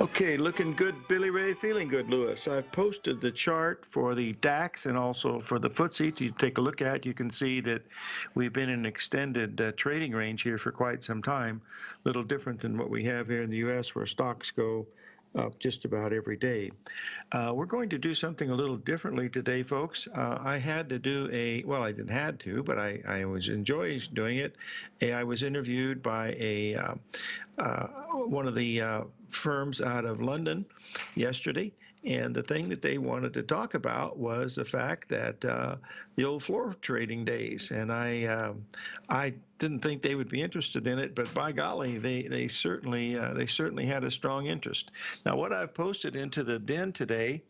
Okay, looking good, Billy Ray. Feeling good, Lewis. I've posted the chart for the DAX and also for the FTSE to take a look at. You can see that we've been in an extended uh, trading range here for quite some time. A little different than what we have here in the U.S., where stocks go up just about every day. Uh, we're going to do something a little differently today, folks. Uh, I had to do a, well, I didn't had to, but I, I was enjoying doing it. I was interviewed by a uh, uh one of the uh, firms out of London yesterday. And the thing that they wanted to talk about was the fact that uh, the old floor trading days, and I, uh, I didn't think they would be interested in it, but by golly, they they certainly uh, they certainly had a strong interest. Now, what I've posted into the den today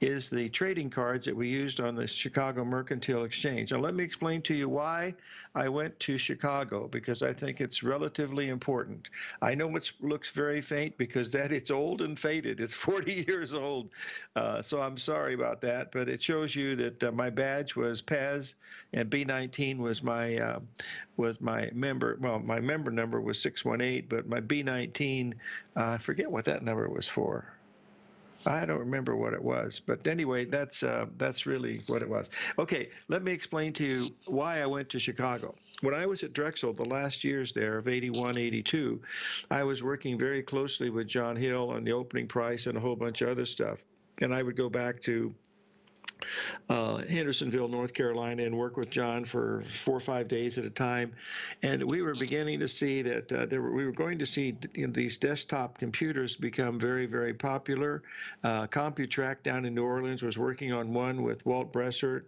is the trading cards that we used on the Chicago Mercantile Exchange. Now, let me explain to you why I went to Chicago because I think it's relatively important. I know it looks very faint because that it's old and faded. It's 40 years old, uh, so I'm sorry about that, but it shows you that uh, my badge was PEZ and B19 was my uh, was my member. Well, my member number was 618, but my B19, uh, I forget what that number was for. I don't remember what it was, but anyway, that's uh, that's really what it was. Okay, let me explain to you why I went to Chicago. When I was at Drexel, the last years there of 81, 82, I was working very closely with John Hill on the opening price and a whole bunch of other stuff. And I would go back to uh, Hendersonville, North Carolina, and worked with John for four or five days at a time. And we were beginning to see that uh, there were, we were going to see you know, these desktop computers become very, very popular. Uh, CompuTrac down in New Orleans was working on one with Walt Bressert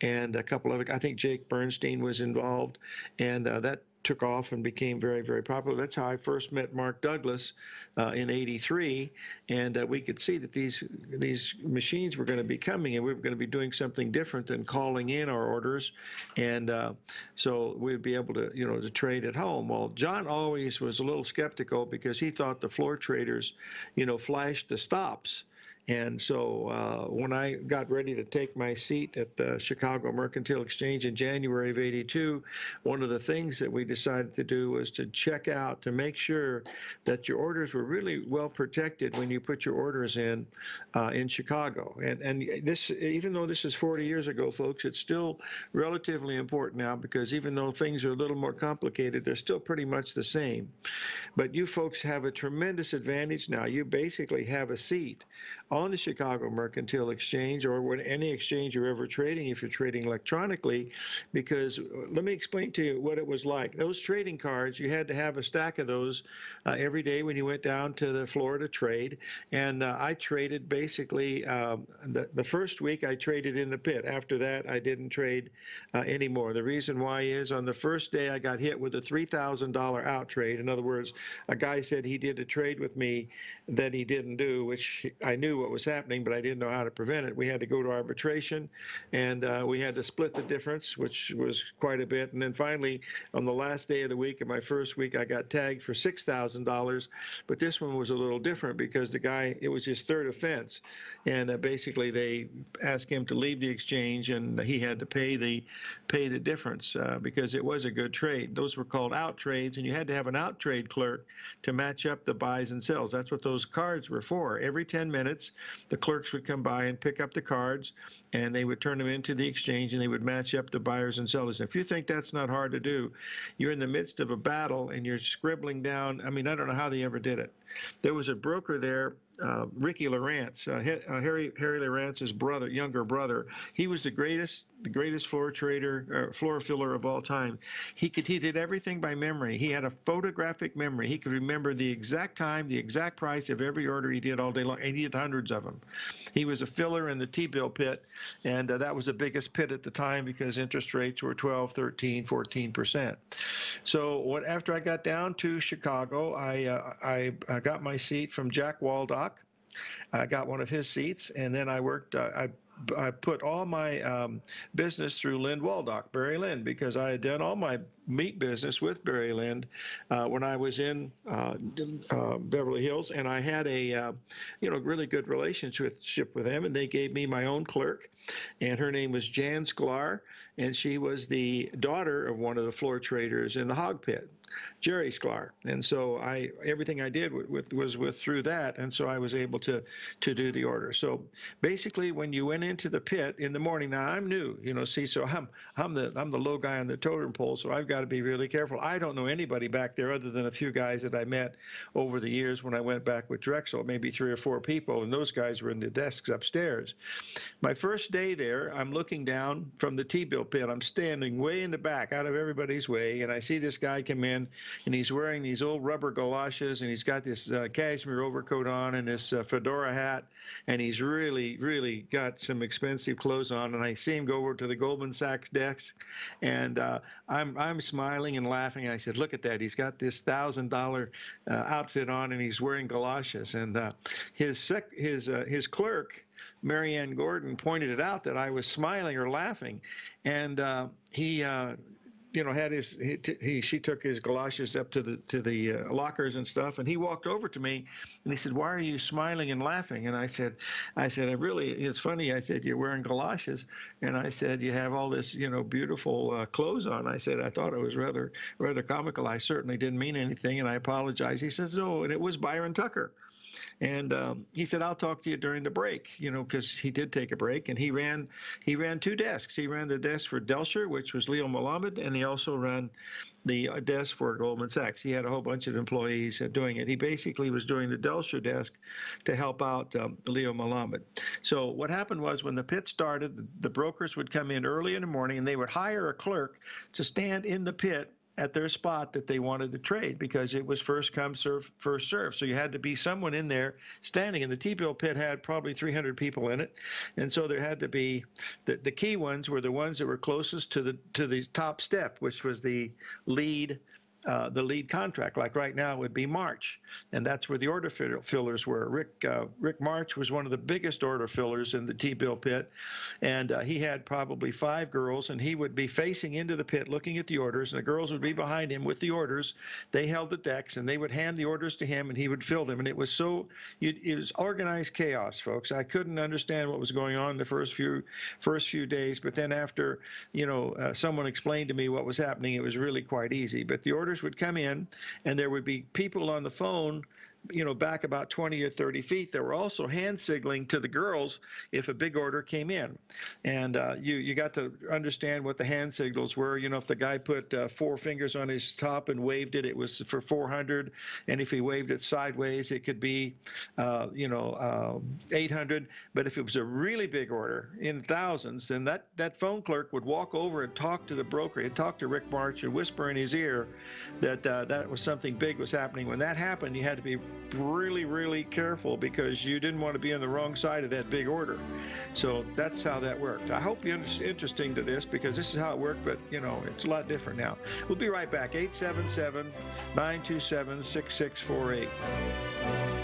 and a couple of, I think Jake Bernstein was involved, and uh, that took off and became very, very popular. That's how I first met Mark Douglas uh, in '83, and uh, we could see that these these machines were going to be coming, and we were going to be doing something different than calling in our orders, and uh, so we'd be able to, you know, to trade at home. Well, John always was a little skeptical because he thought the floor traders, you know, flashed the stops and so uh, when I got ready to take my seat at the Chicago Mercantile Exchange in January of 82, one of the things that we decided to do was to check out to make sure that your orders were really well protected when you put your orders in uh, in Chicago. And, and this, even though this is 40 years ago, folks, it's still relatively important now because even though things are a little more complicated, they're still pretty much the same. But you folks have a tremendous advantage now. You basically have a seat on the Chicago Mercantile Exchange or when any exchange you're ever trading if you're trading electronically because uh, let me explain to you what it was like. Those trading cards, you had to have a stack of those uh, every day when you went down to the to trade. And uh, I traded basically um, the, the first week I traded in the pit. After that, I didn't trade uh, anymore. The reason why is on the first day I got hit with a $3,000 out trade. In other words, a guy said he did a trade with me that he didn't do, which I knew what was happening, but I didn't know how to prevent it. We had to go to arbitration, and uh, we had to split the difference, which was quite a bit. And then finally, on the last day of the week, of my first week, I got tagged for six thousand dollars. But this one was a little different because the guy, it was his third offense, and uh, basically they asked him to leave the exchange, and he had to pay the pay the difference uh, because it was a good trade. Those were called out trades, and you had to have an out trade clerk to match up the buys and sells. That's what those cards were for. Every 10 minutes, the clerks would come by and pick up the cards and they would turn them into the exchange and they would match up the buyers and sellers. And if you think that's not hard to do, you're in the midst of a battle and you're scribbling down. I mean, I don't know how they ever did it. There was a broker there uh, Ricky Lowrance, uh, uh, Harry Harry Lowrance's brother, younger brother. He was the greatest the greatest floor trader, uh, floor filler of all time. He could he did everything by memory. He had a photographic memory. He could remember the exact time, the exact price of every order he did all day long, and he did hundreds of them. He was a filler in the T-bill pit, and uh, that was the biggest pit at the time because interest rates were 12, 13, 14 percent. So what, after I got down to Chicago, I, uh, I I got my seat from Jack Waldock. I got one of his seats, and then I worked. Uh, I I put all my um, business through Lind Waldock, Barry Lind, because I had done all my meat business with Barry Lind uh, when I was in uh, uh, Beverly Hills, and I had a uh, you know really good relationship with them, and they gave me my own clerk, and her name was Jan Sklar, and she was the daughter of one of the floor traders in the hog pit. Jerry Sklar. And so I everything I did with, with, was with through that, and so I was able to to do the order. So basically, when you went into the pit in the morning, now I'm new, you know. See, so I'm I'm the I'm the low guy on the totem pole, so I've got to be really careful. I don't know anybody back there other than a few guys that I met over the years when I went back with Drexel, maybe three or four people, and those guys were in the desks upstairs. My first day there, I'm looking down from the T-bill pit. I'm standing way in the back, out of everybody's way, and I see this guy come in and he's wearing these old rubber galoshes, and he's got this uh, cashmere overcoat on and this uh, fedora hat, and he's really, really got some expensive clothes on. And I see him go over to the Goldman Sachs desk, and uh, I'm I'm smiling and laughing. I said, "Look at that! He's got this thousand dollar uh, outfit on, and he's wearing galoshes." And uh, his sec- his uh, his clerk. Marianne Gordon pointed it out that I was smiling or laughing, and uh, he uh, you know, had his he, he, she took his galoshes up to the to the uh, lockers and stuff, and he walked over to me, and he said, "Why are you smiling and laughing?" And I said, "I said, it really, it's funny." I said, "You're wearing galoshes," and I said, "You have all this, you know, beautiful uh, clothes on." I said, "I thought it was rather rather comical. I certainly didn't mean anything, and I apologize." He says, "No," and it was Byron Tucker. And um, he said, "I'll talk to you during the break," you know, because he did take a break, and he ran he ran two desks. He ran the desk for Dellsher, which was Leo Melamed, and he also ran the uh, desk for Goldman Sachs. He had a whole bunch of employees doing it. He basically was doing the Dellsher desk to help out um, Leo Melamed. So what happened was when the pit started, the brokers would come in early in the morning and they would hire a clerk to stand in the pit at their spot that they wanted to trade because it was first come serve first serve. So you had to be someone in there standing and the t-bill pit had probably 300 people in it. And so there had to be the, the key ones were the ones that were closest to the to the top step which was the lead uh, the lead contract. Like right now would be March, and that's where the order fillers were. Rick uh, Rick March was one of the biggest order fillers in the T-bill pit, and uh, he had probably five girls, and he would be facing into the pit looking at the orders, and the girls would be behind him with the orders. They held the decks, and they would hand the orders to him, and he would fill them. And it was so it was organized chaos, folks. I couldn't understand what was going on the first few first few days, but then after you know uh, someone explained to me what was happening, it was really quite easy. But the would come in, and there would be people on the phone you know, back about 20 or 30 feet. They were also hand signaling to the girls if a big order came in. And uh, you, you got to understand what the hand signals were. You know, if the guy put uh, four fingers on his top and waved it, it was for 400. And if he waved it sideways, it could be, uh, you know, uh, 800. But if it was a really big order in thousands, then that, that phone clerk would walk over and talk to the broker. He'd talk to Rick March and whisper in his ear that uh, that was something big was happening. When that happened, you had to be really, really careful because you didn't want to be on the wrong side of that big order. So that's how that worked. I hope you're interesting to this because this is how it worked, but you know, it's a lot different now. We'll be right back. 877 927 6648.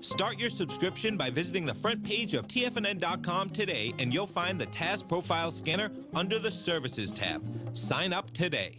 Start your subscription by visiting the front page of TFNN.com today, and you'll find the TAS Profile Scanner under the Services tab. Sign up today.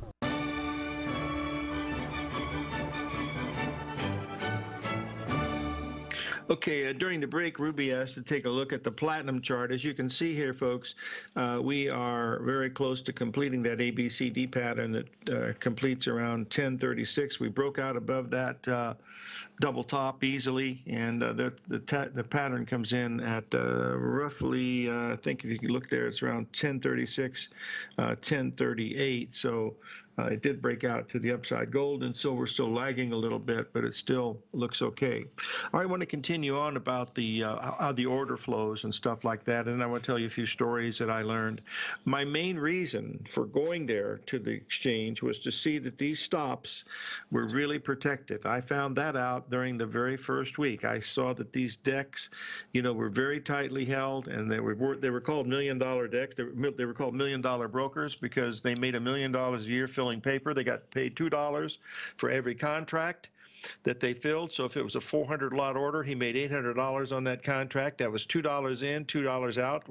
Okay, uh, during the break, Ruby asked to take a look at the platinum chart. As you can see here, folks, uh, we are very close to completing that ABCD pattern that uh, completes around 1036. We broke out above that uh, double top easily, and uh, the the, the pattern comes in at uh, roughly, I think if you look there, it's around 1036, 1038. So uh, it did break out to the upside. Gold and silver still lagging a little bit, but it still looks okay. I want to continue on about the uh, how the order flows and stuff like that, and I want to tell you a few stories that I learned. My main reason for going there to the exchange was to see that these stops were really protected. I found that out during the very first week. I saw that these decks, you know, were very tightly held, and they were they were called million dollar decks. They were, they were called million dollar brokers because they made a million dollars a year filling paper. They got paid $2 for every contract that they filled. So if it was a 400 lot order, he made $800 on that contract. That was $2 in, $2 out.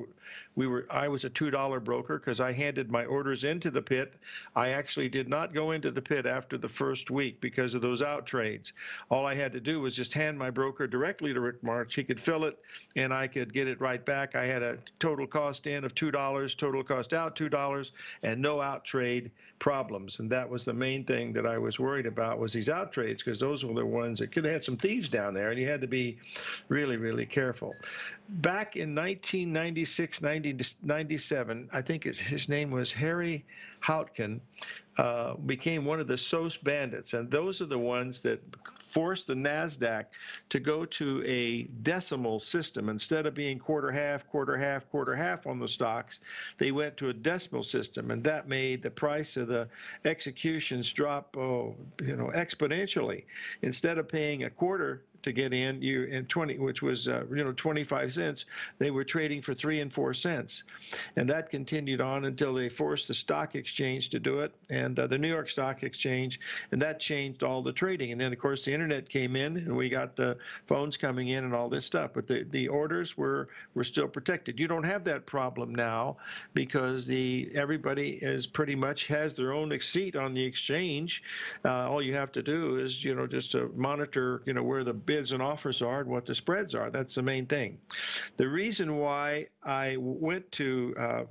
We were I was a $2 broker because I handed my orders into the pit. I actually did not go into the pit after the first week because of those out trades. All I had to do was just hand my broker directly to Rick March. He could fill it and I could get it right back. I had a total cost in of $2, total cost out $2 and no out trade problems. And that was the main thing that I was worried about was these out trades because those were the ones that could have had some thieves down there and you had to be really, really careful. Back in 1996, 97, I think his name was Harry Houtkin, uh, became one of the SOES bandits. And those are the ones that forced the NASDAQ to go to a decimal system. Instead of being quarter half, quarter half, quarter half on the stocks, they went to a decimal system. And that made the price of the executions drop, oh, you know, exponentially. Instead of paying a quarter to get in, you in 20, which was uh, you know 25 cents, they were trading for three and four cents, and that continued on until they forced the stock exchange to do it, and uh, the New York Stock Exchange, and that changed all the trading. And then of course the internet came in, and we got the phones coming in and all this stuff. But the the orders were were still protected. You don't have that problem now because the everybody is pretty much has their own seat on the exchange. Uh, all you have to do is you know just to monitor you know where the bids and offers are and what the spreads are. That's the main thing. The reason why I went to uh,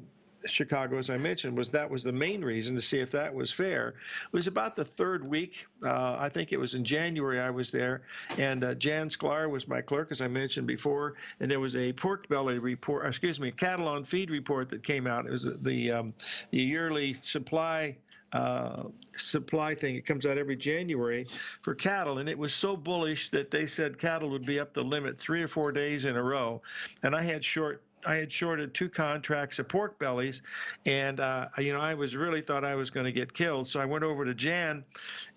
Chicago, as I mentioned, was that was the main reason to see if that was fair. It was about the third week. Uh, I think it was in January I was there, and uh, Jan Sklar was my clerk, as I mentioned before, and there was a pork belly report, excuse me, a cattle on feed report that came out. It was the um, the yearly supply uh, supply thing. It comes out every January for cattle, and it was so bullish that they said cattle would be up the limit three or four days in a row. And I had short I had shorted two contracts of pork bellies, and uh, you know I was really thought I was going to get killed. So I went over to Jan,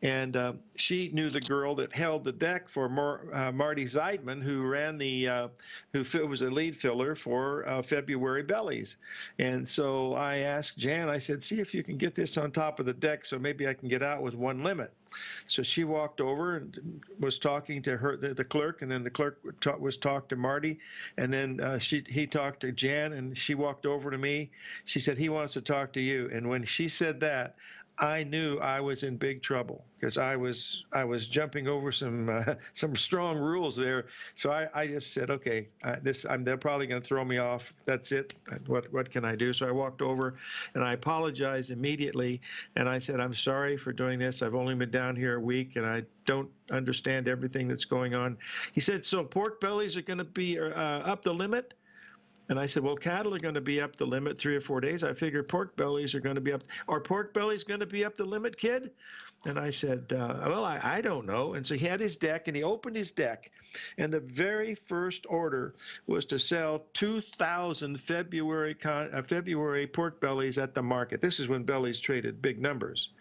and uh, she knew the girl that held the deck for Mar- uh, Marty Zeidman, who ran the uh, who was a lead filler for uh, February bellies. And so I asked Jan. I said, "See if you can get this on top of the deck, so maybe I can get out with one limit." So she walked over and was talking to her, the, the clerk, and then the clerk ta- was talked to Marty, and then uh, she he talked to Jan, and she walked over to me. She said he wants to talk to you, and when she said that, I knew I was in big trouble because I was I was jumping over some uh, some strong rules there. So I, I just said, okay, uh, this I'm, they're probably going to throw me off. That's it. What what can I do? So I walked over and I apologized immediately and I said, I'm sorry for doing this. I've only been down here a week and I don't understand everything that's going on. He said, so pork bellies are going to be uh, up the limit. And I said, well, cattle are going to be up the limit three or four days. I figure pork bellies are going to be up. Are pork bellies going to be up the limit, kid? And I said, uh, well, I, I don't know. And so he had his deck and he opened his deck. And the very first order was to sell 2,000 February, con- uh, February pork bellies at the market. This is when bellies traded big numbers.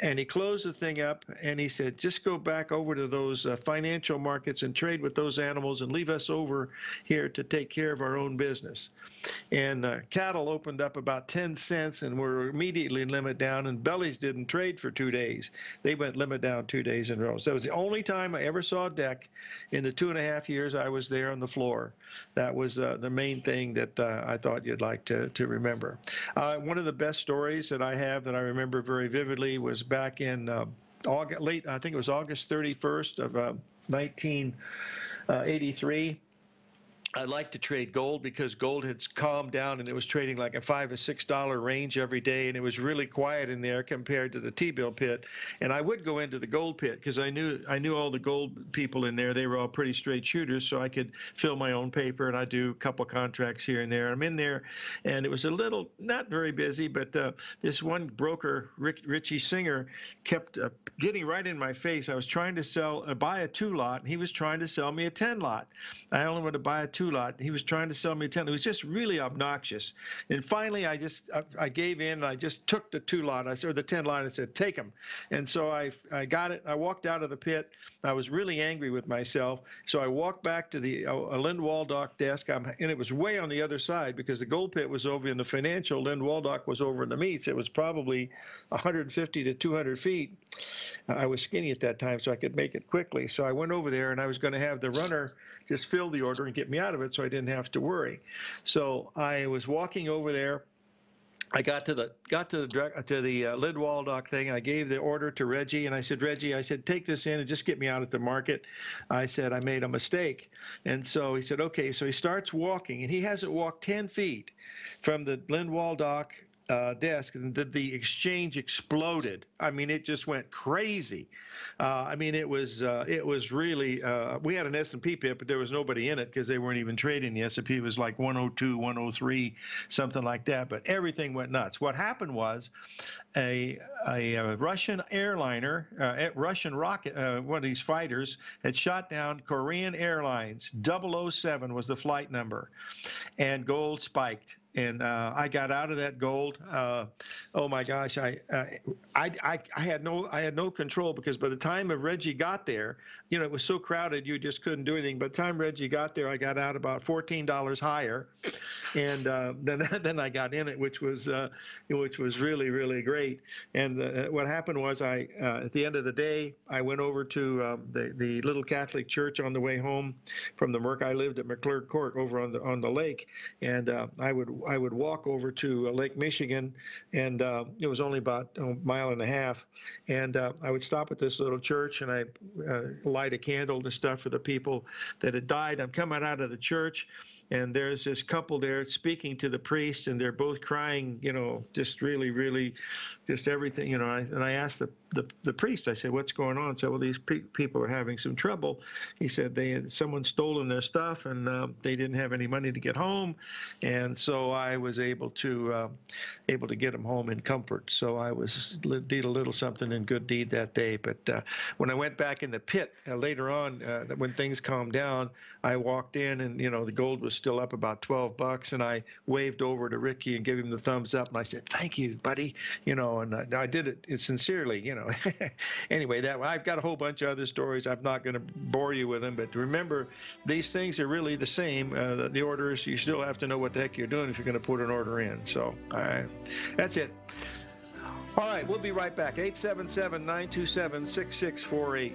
And he closed the thing up and he said, just go back over to those uh, financial markets and trade with those animals and leave us over here to take care of our own business. And uh, cattle opened up about 10 cents and were immediately limit down, and bellies didn't trade for two days. They went limit down two days in a row. So that was the only time I ever saw a deck in the two and a half years I was there on the floor. That was uh, the main thing that uh, I thought you'd like to, to remember. Uh, one of the best stories that I have that I remember very vividly was back in uh, August, late, I think it was August 31st of 1983 uh, I like to trade gold because gold had calmed down and it was trading like a five or six dollar range every day, and it was really quiet in there compared to the T-bill pit. And I would go into the gold pit because I knew I knew all the gold people in there. They were all pretty straight shooters, so I could fill my own paper and I do a couple contracts here and there. I'm in there, and it was a little not very busy, but uh, this one broker, Rick, Richie Singer, kept uh, getting right in my face. I was trying to sell uh, buy a two lot, and he was trying to sell me a ten lot. I only wanted to buy a two two lot. He was trying to sell me a 10. It was just really obnoxious. And finally, I just I, I gave in and I just took the two lot. I said, the 10 lot. I said, take them. And so I, I got it. I walked out of the pit. I was really angry with myself. So I walked back to the uh, Lind Waldock desk. I'm, and it was way on the other side because the gold pit was over in the financial. Lind Waldock was over in the meats. It was probably 150 to 200 feet. I was skinny at that time, so I could make it quickly. So I went over there and I was going to have the runner just fill the order and get me out of it so I didn't have to worry. So I was walking over there. I got to the got to the to the uh, Lind Waldock thing. I gave the order to Reggie, and I said, Reggie, I said, take this in and just get me out at the market. I said I made a mistake, and so he said, okay. So he starts walking, and he hasn't walked ten feet from the Lind Waldock uh, desk, and the, the exchange exploded. I mean, it just went crazy. Uh, I mean, it was uh, it was really. Uh, we had an S and P pit, but there was nobody in it because they weren't even trading. The S and P was like 102, 103, something like that. But everything went nuts. What happened was, a a, a Russian airliner, uh, Russian rocket, uh, one of these fighters had shot down Korean Airlines. 007 was the flight number, and gold spiked and uh, I got out of that gold. Uh, oh my gosh, I, uh, I, I, I had no, I had no control because by the time of Reggie got there, you know, it was so crowded you just couldn't do anything. By the time Reggie got there, I got out about fourteen dollars higher, and uh, then then I got in it, which was uh, which was really really great. And uh, what happened was I at the end of the day I went over to um, the the little Catholic church on the way home from the Merc. I lived at McClurg Court over on the on the lake, and I would I would walk over to uh, Lake Michigan, and uh, it was only about a mile and a half, and uh, I would stop at this little church and I uh, light a candle and stuff for the people that had died. I'm coming out of the church, and there's this couple there speaking to the priest, and they're both crying, you know, just really, really, just everything, you know. And I asked the the, the priest, I said, what's going on? So, well, these pe- people are having some trouble. He said they had someone stolen their stuff and uh, they didn't have any money to get home, and so I was able to uh, able to get them home in comfort. So I was did a little something in good deed that day. But uh, when I went back in the pit uh, later on, uh, when things calmed down, I walked in and you know the gold was still up about 12 bucks, and I waved over to Ricky and gave him the thumbs up, and I said, "Thank you, buddy," you know, and I, I did it sincerely, you know anyway, that I've got a whole bunch of other stories. I'm not going to bore you with them, but remember, these things are really the same. Uh, the, the, orders, you still have to know what the heck you're doing if you're going to put an order in. So, all right, that's it. All right, we'll be right back. 877 927 6648.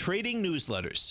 Trading Newsletters.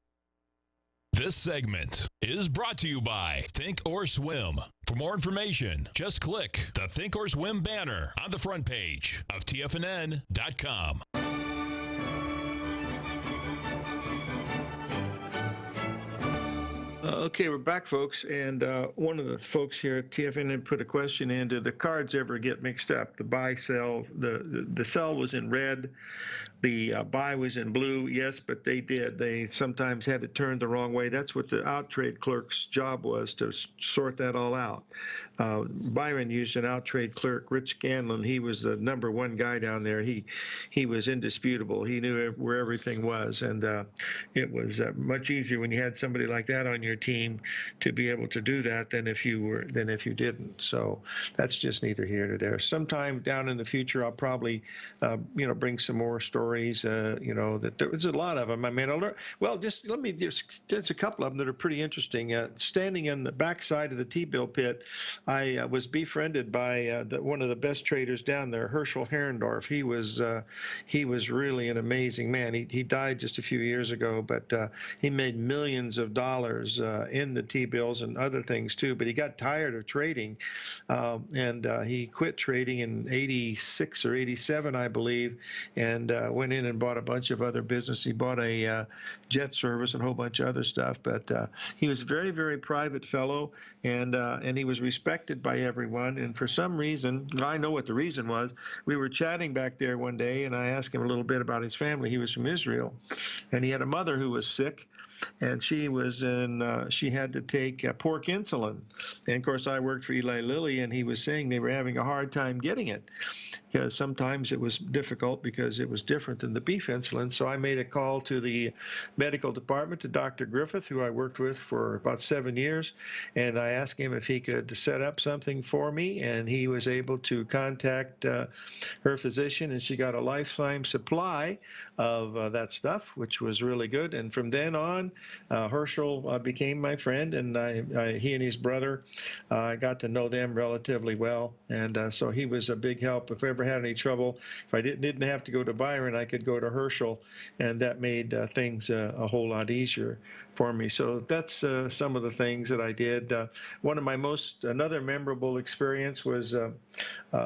This segment is brought to you by Think or Swim. For more information, just click the Think or Swim banner on the front page of TFNN.com. Uh, okay, we're back, folks. And uh, one of the folks here at TFN put a question in: Do the cards ever get mixed up? The buy sell, the the, the sell was in red, the uh, buy was in blue. Yes, but they did. They sometimes had it turned the wrong way. That's what the out trade clerk's job was to sort that all out. Uh, Byron used an out trade clerk, Rich Scanlon. He was the number one guy down there. He he was indisputable. He knew where everything was, and uh, it was uh, much easier when you had somebody like that on your team to be able to do that than if you were than if you didn't. So that's just neither here nor there. Sometime down in the future, I'll probably uh, you know bring some more stories. Uh, you know that there there's a lot of them. I mean, I'll learn, well, just let me just there's a couple of them that are pretty interesting. Uh, standing in the backside of the T-bill pit. I uh, was befriended by uh, the, one of the best traders down there, Herschel Herendorf. He was uh, he was really an amazing man. He, he died just a few years ago, but uh, he made millions of dollars uh, in the T-bills and other things too. But he got tired of trading, um, and uh, he quit trading in '86 or '87, I believe, and went in and bought a bunch of other business. He bought a uh, jet service and a whole bunch of other stuff. But uh, he was a very very private fellow, and uh, and he was respected by everyone. And for some reason, I know what the reason was. We were chatting back there one day, and I asked him a little bit about his family. He was from Israel, and he had a mother who was sick and she was in uh, she had to take uh, pork insulin. And of course i worked for eli lilly and he was saying they were having a hard time getting it because sometimes it was difficult because it was different than the beef insulin. So i made a call to the medical department to dr griffith who i worked with for about seven years and i asked him if he could set up something for me and he was able to contact uh, her physician and she got a lifetime supply of uh, that stuff which was really good. And from then on uh, Herschel uh, became my friend, and I, I, he and his brother, uh, I got to know them relatively well, and uh, so he was a big help. If I ever had any trouble, if I didn't didn't have to go to Byron, I could go to Herschel, and that made uh, things a whole lot easier for me. So that's uh, some of the things that I did. Uh, one of my most another memorable experience was uh,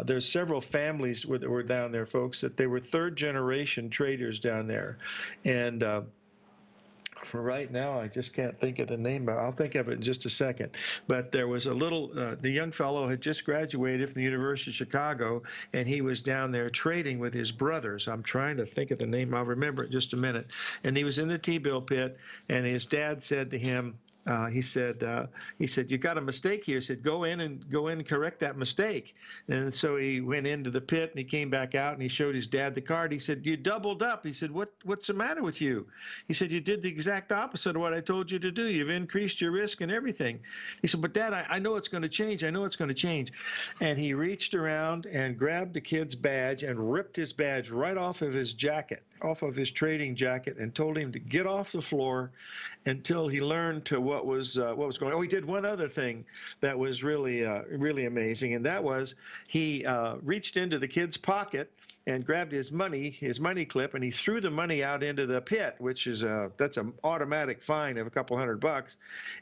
there's several families that were down there, folks. That they were third generation traders down there, and for right now, I just can't think of the name. But I'll think of it in just a second. But there was a little, uh, the young fellow had just graduated from the University of Chicago, and he was down there trading with his brothers. I'm trying to think of the name. I'll remember it in just a minute. And he was in the T-bill pit, and his dad said to him, uh, he said, uh, he said, you got a mistake here. He said, go in and go in and correct that mistake. And so he went into the pit and he came back out and he showed his dad the card. He said, you doubled up. He said, what, what's the matter with you? He said, you did the exact opposite of what I told you to do. You've increased your risk and everything. He said, but dad, I, I know it's going to change. I know it's going to change. And he reached around and grabbed the kid's badge and ripped his badge right off of his jacket off of his trading jacket and told him to get off the floor until he learned to what was uh, what was going on. Oh, he did one other thing that was really uh, really amazing, and that was he uh, reached into the kid's pocket and grabbed his money, his money clip, and he threw the money out into the pit, which is a that's an automatic fine of a couple hundred bucks.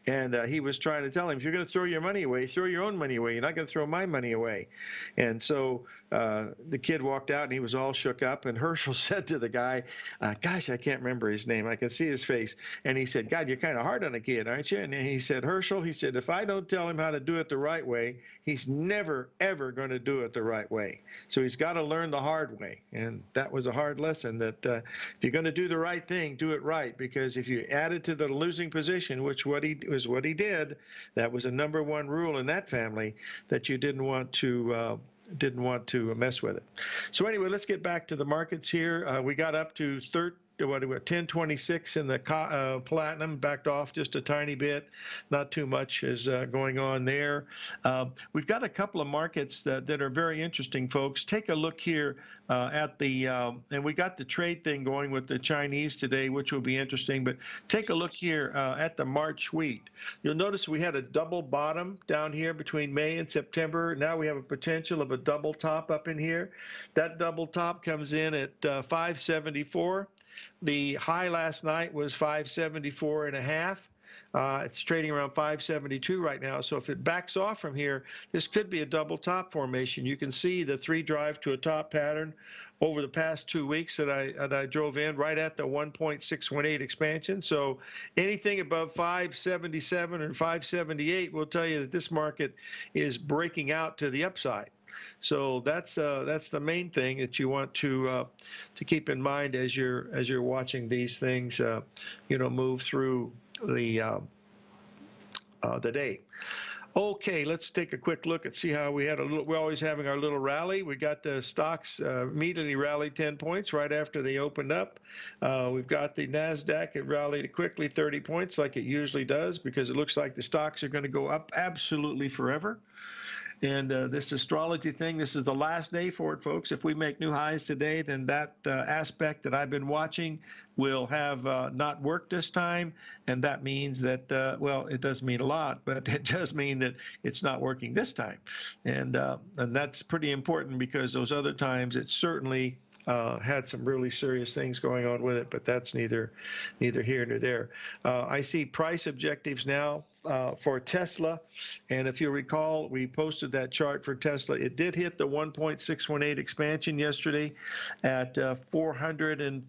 And uh, he was trying to tell him, if you're going to throw your money away, throw your own money away. You're not going to throw my money away. And so uh, the kid walked out and he was all shook up. And Herschel said to the guy, uh, Gosh, I can't remember his name. I can see his face. And he said, God, you're kind of hard on a kid, aren't you? And he said, Herschel, he said, if I don't tell him how to do it the right way, he's never, ever going to do it the right way. So he's got to learn the hard way. And that was a hard lesson that uh, if you're going to do the right thing, do it right. Because if you added to the losing position, which what he was what he did, that was a number one rule in that family that you didn't want to uh, didn't want to mess with it. So anyway, let's get back to the markets here. Uh, we got up to 13 what 1026 in the uh, platinum backed off just a tiny bit. Not too much is uh, going on there. Uh, we've got a couple of markets that, that are very interesting folks. Take a look here uh, at the um, and we got the trade thing going with the Chinese today which will be interesting but take a look here uh, at the March wheat. You'll notice we had a double bottom down here between May and September. Now we have a potential of a double top up in here. That double top comes in at uh, 574 the high last night was 574 and a half. Uh, it's trading around 572 right now. So if it backs off from here, this could be a double top formation. You can see the three drive to a top pattern over the past two weeks that I that I drove in, right at the 1.618 expansion. So anything above 577 or 578 will tell you that this market is breaking out to the upside. So that's uh, that's the main thing that you want to uh, to keep in mind as you're as you're watching these things, uh, you know, move through the uh, uh, the day. Okay, let's take a quick look and see how we had a little. We're always having our little rally. We got the stocks uh, immediately rallied 10 points right after they opened up. Uh, we've got the Nasdaq. It rallied quickly 30 points like it usually does because it looks like the stocks are going to go up absolutely forever. And uh, this astrology thing, this is the last day for it, folks. If we make new highs today, then that uh, aspect that I've been watching will have uh, not worked this time. And that means that, uh, well, it does mean a lot, but it does mean that it's not working this time. And, uh, and that's pretty important because those other times it certainly uh, had some really serious things going on with it, but that's neither neither here nor there. Uh, I see price objectives now uh, for Tesla, and if you recall, we posted that chart for Tesla. It did hit the 1.618 expansion yesterday at uh, 400 and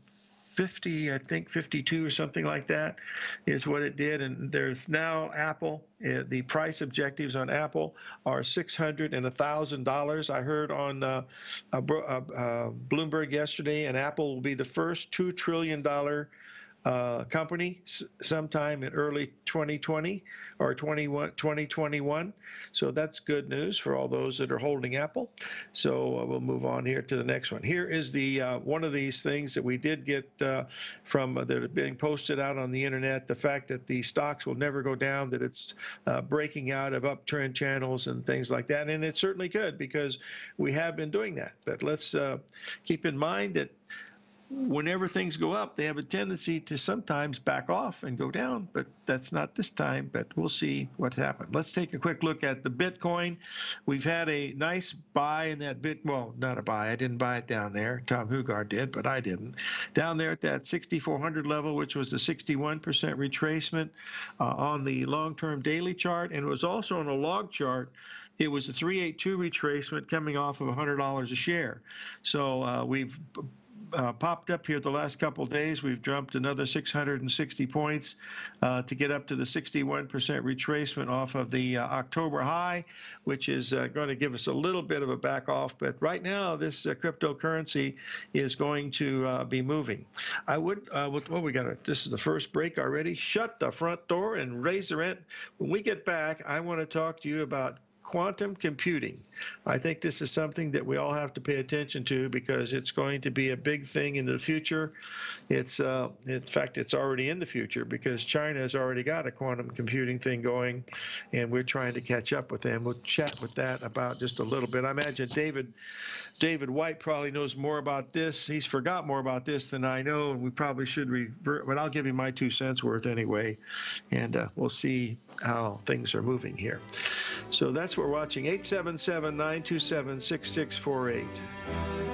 50, I think 52 or something like that is what it did. And there's now Apple. Uh, the price objectives on Apple are 600 and $1,000. I heard on uh, uh, uh, Bloomberg yesterday, and Apple will be the first $2 trillion uh, company sometime in early 2020 or 2021. So that's good news for all those that are holding Apple. So uh, we'll move on here to the next one. Here is the uh, one of these things that we did get uh, from uh, that are being posted out on the internet. The fact that the stocks will never go down, that it's uh, breaking out of uptrend channels and things like that, and it certainly could because we have been doing that. But let's keep in mind that whenever things go up, they have a tendency to sometimes back off and go down, but that's not this time, but we'll see what happened. Let's take a quick look at the Bitcoin. We've had a nice buy in that bit, well, not a buy, I didn't buy it down there. Tom Hugard did, but I didn't. Down there at that 6,400 level, which was a 61% retracement uh, on the long-term daily chart, and it was also on a log chart it was a 382 retracement coming off of $100 a share. So uh, we've uh, popped up here the last couple days. We've jumped another 660 points uh, to get up to the 61% retracement off of the uh, October high, which is uh, going to give us a little bit of a back off. But right now, this uh, cryptocurrency is going to uh, be moving. I would, with, well, we got this is the first break already. Shut the front door and raise the rent. When we get back, I want to talk to you about quantum computing. I think this is something that we all have to pay attention to because it's going to be a big thing in the future. It's, uh, in fact, it's already in the future because China has already got a quantum computing thing going, and we're trying to catch up with them. We'll chat with that about just a little bit. I imagine David, David White probably knows more about this. He's forgot more about this than I know, and we probably should revert. But I'll give you my two cents worth anyway, and uh, we'll see how things are moving here. So that's we're watching 877 927 6648.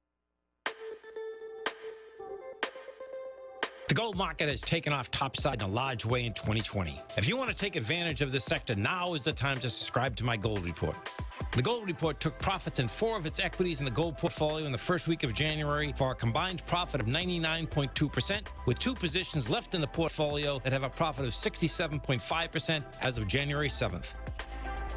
The gold market has taken off topside in a large way in 2020. If you want to take advantage of this sector, now is the time to subscribe to my gold report. The Gold Report took profits in four of its equities in the gold portfolio in the first week of January for a combined profit of 99.2%, with two positions left in the portfolio that have a profit of 67.5% as of January 7th.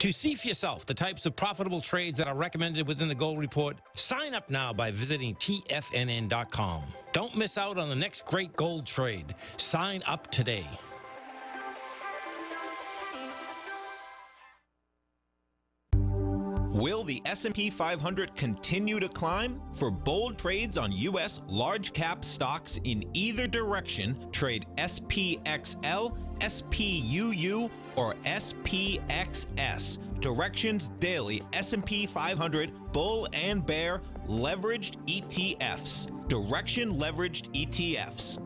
To see for yourself the types of profitable trades that are recommended within the Gold Report, sign up now by visiting TFNN.com. Don't miss out on the next great gold trade. Sign up today. Will the S&P 500 continue to climb? For bold trades on US large cap stocks in either direction, trade SPXL, SPUU, or SPXS. Directions Daily S&P 500 Bull and Bear Leveraged ETFs. Direxion leveraged ETFs.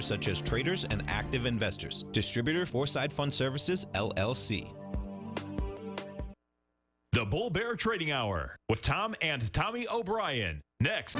such as traders and active investors. Distributor Foreside Fund Services, LLC. The Bull Bear Trading Hour with Tom and Tommy O'Brien. Next.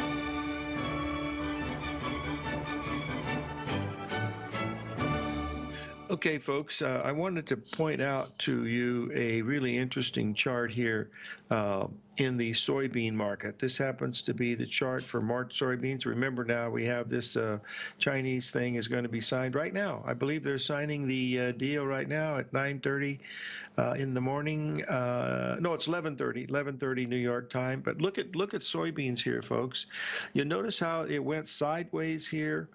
Okay, folks, uh, I wanted to point out to you a really interesting chart here uh, in the soybean market. This happens to be the chart for March soybeans. Remember now, we have this uh, Chinese thing is going to be signed right now. I believe they're signing the uh, deal right now at 9:30 uh, in the morning. Uh, no, it's 11:30, 11:30 New York time. But look at look at soybeans here, folks. You notice how it went sideways here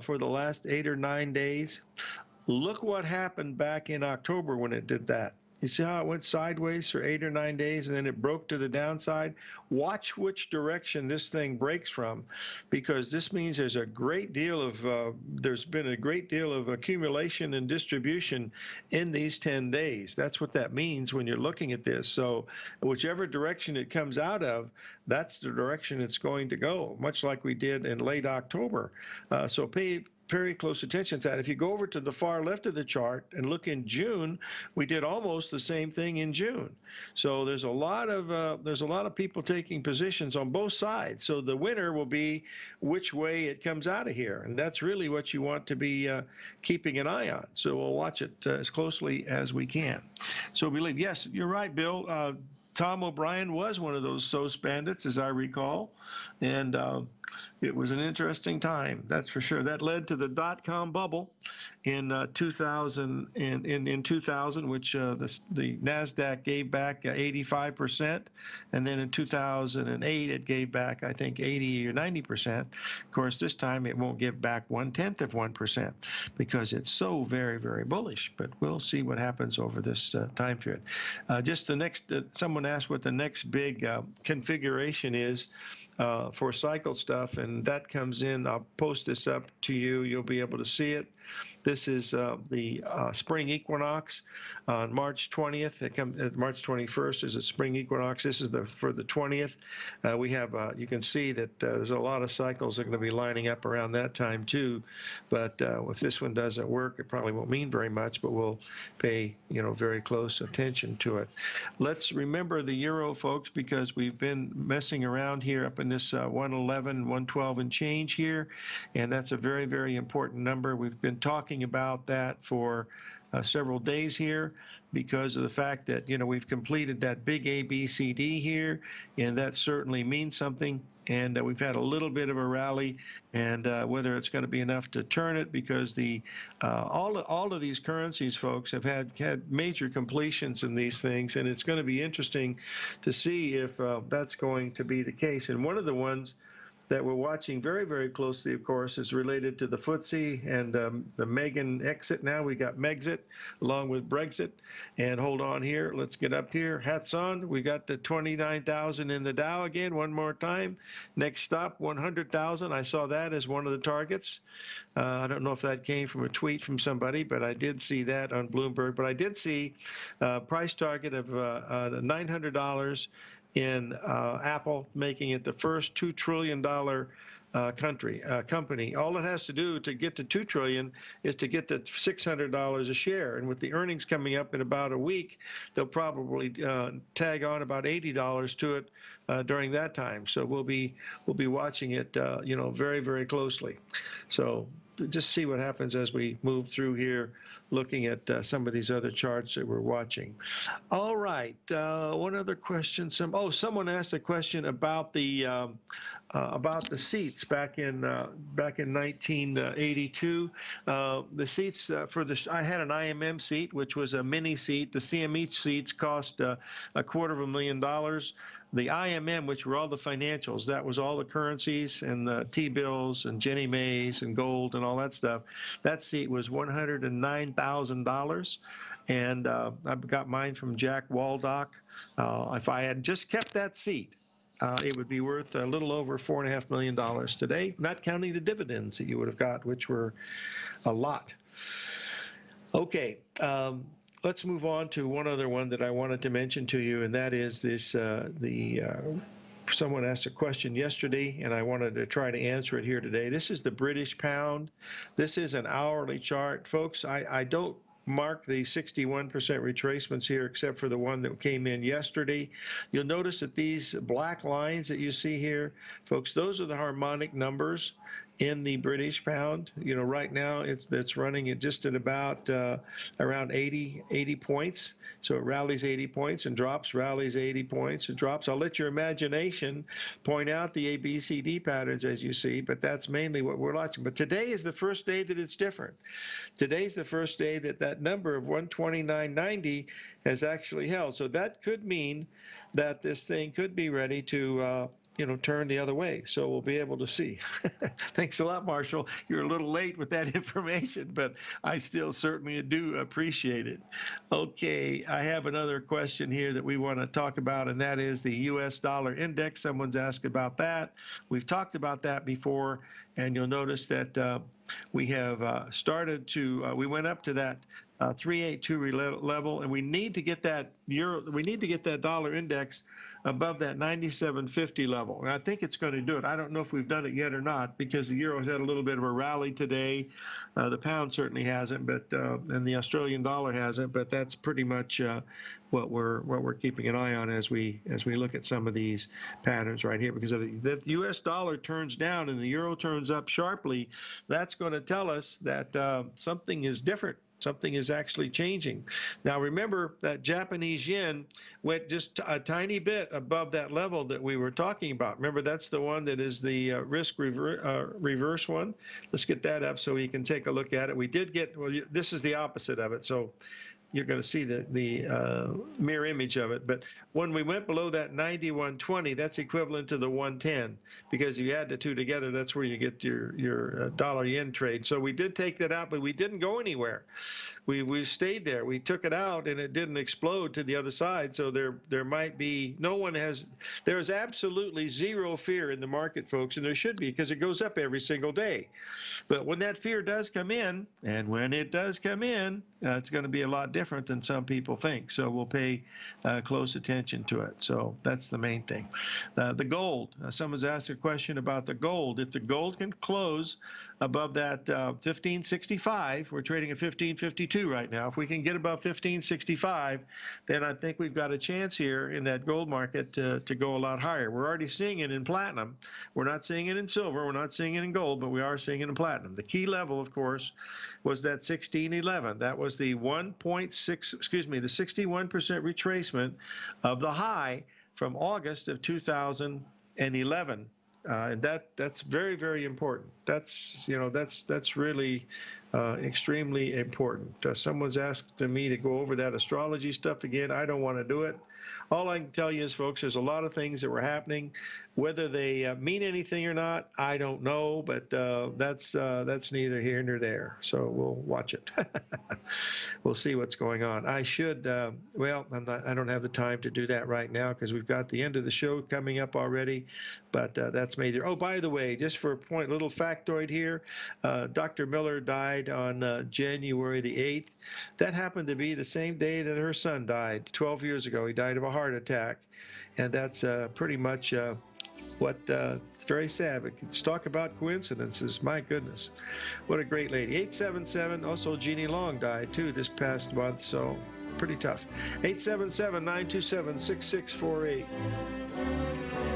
for the last eight or nine days. Look what happened back in October when it did that. You see how it went sideways for eight or nine days and then it broke to the downside? Watch which direction this thing breaks from because this means there's a great deal of, uh, there's been a great deal of accumulation and distribution in these 10 days. That's what that means when you're looking at this. So, whichever direction it comes out of, that's the direction it's going to go, much like we did in late October. Uh, so, pay very close attention to that. If you go over to the far left of the chart and look in June, we did almost the same thing in June. So there's a lot of uh, there's a lot of people taking positions on both sides. So the winner will be which way it comes out of here, and that's really what you want to be uh, keeping an eye on. So we'll watch it uh, as closely as we can. So believe yes, you're right, Bill. Uh, Tom O'Brien was one of those SOES bandits, as I recall, and uh, it was an interesting time, that's for sure. That led to the dot com bubble in uh, 2000, in, in, in 2000, which uh, the, the NASDAQ gave back 85%. And then in 2008, it gave back, I think, 80 or 90%. Of course, this time it won't give back one tenth of 1% because it's so very, very bullish. But we'll see what happens over this uh, time period. Uh, just the next, uh, someone asked what the next big uh, configuration is Uh, for cycle stuff. And that comes in. I'll post this up to you. You'll be able to see it. This is uh, the uh, spring equinox on March 20th. It comes uh, March 21st is a spring equinox. This is the for the 20th. Uh, we have uh, you can see that there's a lot of cycles that are going to be lining up around that time too. But if this one doesn't work, it probably won't mean very much. But we'll pay you know very close attention to it. Let's remember the euro, folks, because we've been messing around here up in this 111, 112 and change here, and that's a very very important number. We've been talking about that for uh, several days here, because of the fact that, you know, we've completed that big ABCD here, and that certainly means something and uh, we've had a little bit of a rally, and uh, whether it's going to be enough to turn it, because the uh, all all of these currencies, folks, have had had major completions in these things, and it's going to be interesting to see if uh, that's going to be the case. And one of the ones that we're watching very, very closely, of course, is related to the FTSE and um, the Megan exit. Now we got Megxit along with Brexit. And hold on here. Let's get up here. Hats on. We got the 29,000 in the Dow again, one more time. Next stop, 100,000. I saw that as one of the targets. Uh, I don't know if that came from a tweet from somebody, but I did see that on Bloomberg. But I did see a price target of uh, uh, $900 in uh, Apple, making it the first $2 trillion uh, country uh, company. All it has to do to get to two trillion is to get to six hundred dollars a share. And with the earnings coming up in about a week, they'll probably uh, tag on about eighty dollars to it uh, during that time. So we'll be we'll be watching it, uh, you know, very very closely. So just see what happens as we move through here looking at uh, some of these other charts that we're watching. All right, uh, one other question. Some oh, someone asked a question about the um, uh, about the seats back in uh, back in 1982. Uh, the seats for the I had an IMM seat, which was a mini seat. The CME seats cost a quarter of a million dollars the IMM, which were all the financials, that was all the currencies and the T-bills and Ginnie Maes and gold and all that stuff. That seat was $109,000. And uh, I got mine from Jack Waldock. Uh, if I had just kept that seat, uh, it would be worth a little over four and a half million dollars today, not counting the dividends that you would have got, which were a lot. Okay, um, let's move on to one other one that I wanted to mention to you, and that is this uh, the. Uh, someone asked a question yesterday, and I wanted to try to answer it here today. This is the British pound. This is an hourly chart, folks. I, I don't mark the 61% retracements here except for the one that came in yesterday. You'll notice that these black lines that you see here, folks, those are the harmonic numbers in the British pound. You know, right now it's it's running at just at about uh, around 80 80 points. So it rallies 80 points and drops, rallies 80 points and drops. I'll let your imagination point out the ABCD patterns as you see, but that's mainly what we're watching. But today is the first day that it's different. Today's the first day that that number of 129.90 has actually held. So that could mean that this thing could be ready to uh, you know, turn the other way. So we'll be able to see. Thanks a lot, Marshall. You're a little late with that information, but I still certainly do appreciate it. Okay, I have another question here that we want to talk about, and that is the U.S. dollar index. Someone's asked about that. We've talked about that before, and you'll notice that uh, we have uh, started to, uh, we went up to that uh, 382 level, and we need to get that euro, we need to get that dollar index above that 97.50 level. And I think it's going to do it. I don't know if we've done it yet or not because the euro has had a little bit of a rally today. Uh, the pound certainly hasn't, but uh, and the Australian dollar hasn't. But that's pretty much uh, what we're what we're keeping an eye on as we as we look at some of these patterns right here. Because if the U.S. dollar turns down and the euro turns up sharply, that's going to tell us that uh, something is different Something is actually changing. Now, remember that Japanese yen went just a tiny bit above that level that we were talking about. Remember, that's the one that is the uh, risk rever uh, reverse one. Let's get that up so we can take a look at it. We did get, well, this is the opposite of it. So you're going to see the, the uh, mirror image of it. But when we went below that 9120, that's equivalent to the 110 because you add the two together, that's where you get your, your uh, dollar yen trade. So we did take that out, but we didn't go anywhere we we stayed there. We took it out and it didn't explode to the other side. So there there might be no one has there is absolutely zero fear in the market, folks, and there should be because it goes up every single day. But when that fear does come in, and when it does come in, uh, it's going to be a lot different than some people think. So we'll pay uh, close attention to it. So that's the main thing. Uh, the gold. Uh, someone's asked a question about the gold. If the gold can close above that uh, 1565. We're trading at 1552 right now. If we can get above 1565, then I think we've got a chance here in that gold market to, to go a lot higher. We're already seeing it in platinum. We're not seeing it in silver. We're not seeing it in gold, but we are seeing it in platinum. The key level, of course, was that 1611. That was the 1.6 excuse me, the 61% retracement of the high from August of 2011. Uh, and that that's very very important. That's you know that's that's really uh, extremely important. Uh, someone's asked me to go over that astrology stuff again. I don't want to do it. All I can tell you is, folks, there's a lot of things that were happening. Whether they uh, mean anything or not, I don't know, but uh, that's uh, that's neither here nor there. So we'll watch it. we'll see what's going on. I should, uh, well, I'm not, I don't have the time to do that right now because we've got the end of the show coming up already, but uh, that's major. Oh, by the way, just for a point, little factoid here, uh, Dr. Miller died on January the 8th. That happened to be the same day that her son died 12 years ago. He died of a heart attack, and that's pretty much what uh, it's very sad. But let's talk about coincidences. My goodness, what a great lady. 877. Also, Jeanne Long died too this past month, so pretty tough. 877 927 6648.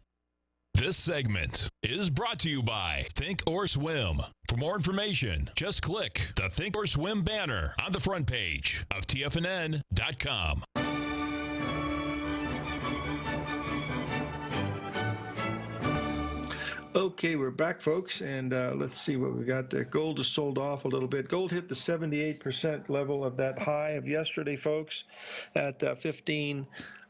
This segment is brought to you by Think or Swim. For more information, just click the Think or Swim banner on the front page of TFNN.com. Okay, we're back, folks, and uh, let's see what we got there. Gold is sold off a little bit. Gold hit the 78% level of that high of yesterday, folks, at uh, 15.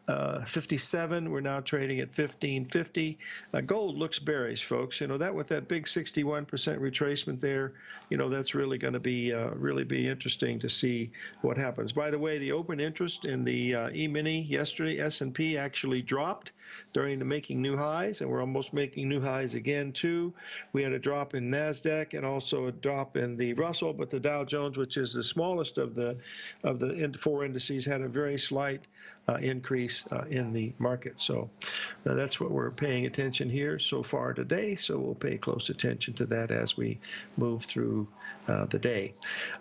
Uh, 57. We're now trading at 1550. Uh, gold looks bearish, folks. You know that with that big 61% retracement there, you know that's really going to be uh, really be interesting to see what happens. By the way, the open interest in the uh, E-mini yesterday, S&P actually dropped during the making new highs, and we're almost making new highs again too. We had a drop in Nasdaq and also a drop in the Russell, but the Dow Jones, which is the smallest of the of the four indices, had a very slight increase uh, in the market. So uh, that's what we're paying attention here so far today. So we'll pay close attention to that as we move through uh, the day.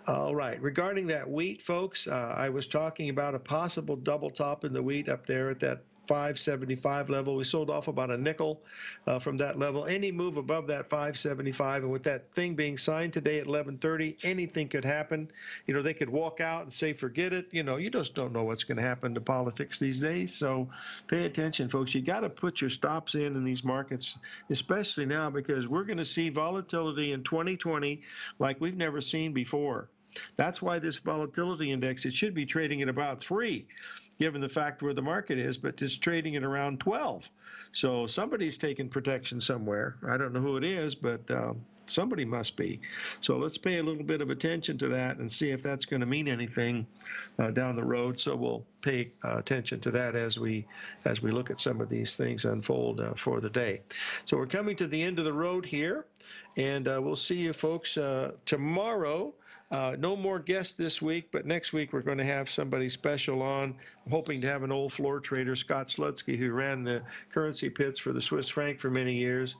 All right, regarding that wheat, folks, uh, I was talking about a possible double top in the wheat up there at that 575 level. We sold off about a nickel uh, from that level. Any move above that 575, and with that thing being signed today at 11:30, anything could happen. You know, they could walk out and say, "Forget it." You know, you just don't know what's going to happen to politics these days. So, pay attention, folks. You got to put your stops in in these markets, especially now because we're going to see volatility in 2020 like we've never seen before. That's why this volatility index, it should be trading at about three, given the fact where the market is, but it's trading at around 12. So somebody's taking protection somewhere. I don't know who it is, but uh, somebody must be. So let's pay a little bit of attention to that and see if that's going to mean anything uh, down the road. So we'll pay uh, attention to that as we as we look at some of these things unfold uh, for the day. So we're coming to the end of the road here, and uh, we'll see you folks uh, tomorrow. Uh, no more guests this week, but next week we're going to have somebody special on. I'm hoping to have an old floor trader, Scott Slutsky, who ran the currency pits for the Swiss franc for many years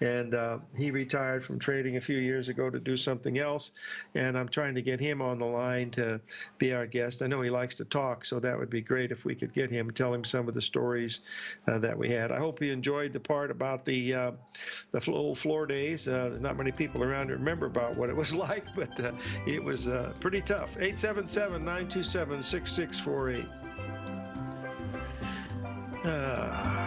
and uh, he retired from trading a few years ago to do something else. And I'm trying to get him on the line to be our guest. I know he likes to talk, so that would be great if we could get him, tell him some of the stories uh, that we had. I hope you enjoyed the part about the uh, the old floor days. Uh, not many people around to remember about what it was like, but uh, it was uh, pretty tough. 877 927 6648.